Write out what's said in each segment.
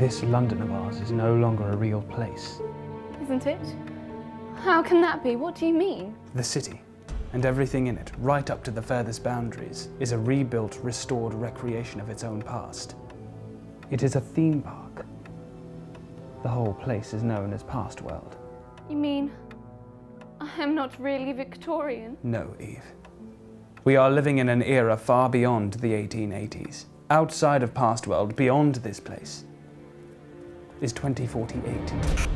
This London of ours is no longer a real place. Isn't it? How can that be? What do you mean? The city, and everything in it, right up to the furthest boundaries, is a rebuilt, restored recreation of its own past. It is a theme park. The whole place is known as Pastworld. You mean I am not really Victorian? No, Eve. We are living in an era far beyond the 1880s. Outside of Pastworld, beyond this place, is 2048.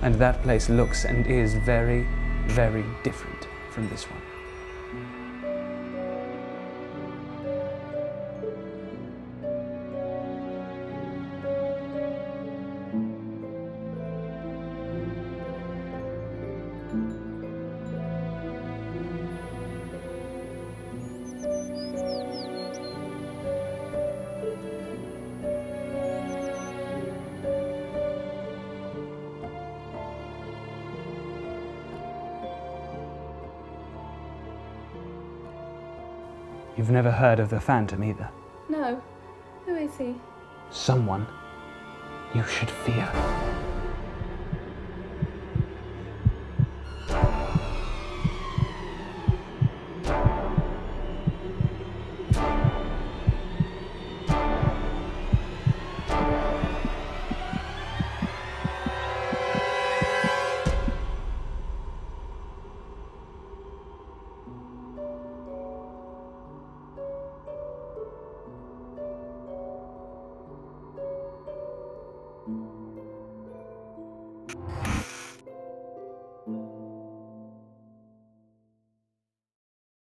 And that place looks and is very, very different from this one. You've never heard of the Phantom either. No. Who is he? Someone you should fear.